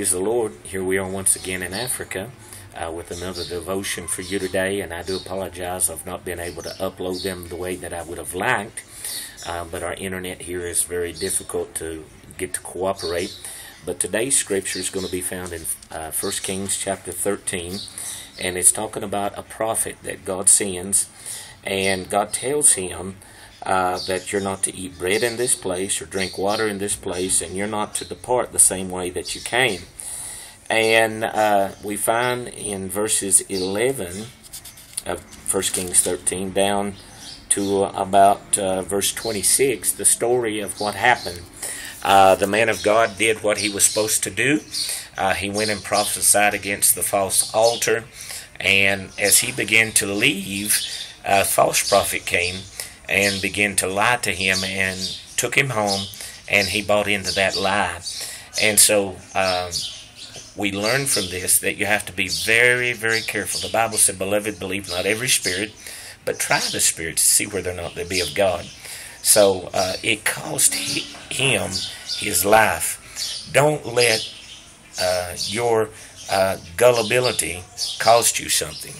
Praise the Lord. Here we are once again in Africa uh, with another devotion for you today. And I do apologize, I've not been able to upload them the way that I would have liked. Uh, but our internet here is very difficult to get to cooperate. But today's scripture is going to be found in uh, 1 Kings chapter 13. And it's talking about a prophet that God sends. And God tells him uh, that you're not to eat bread in this place or drink water in this place, and you're not to depart the same way that you came. And uh, we find in verses 11 of 1 Kings 13 down to about uh, verse 26 the story of what happened. Uh, the man of God did what he was supposed to do. Uh, he went and prophesied against the false altar. And as he began to leave, a false prophet came and began to lie to him and took him home, and he bought into that lie. And so um, we learn from this that you have to be very, very careful. The Bible said, Beloved, believe not every spirit, but try the spirits to see whether or not they be of God. So uh, it cost him his life. Don't let uh, your uh, gullibility cost you something.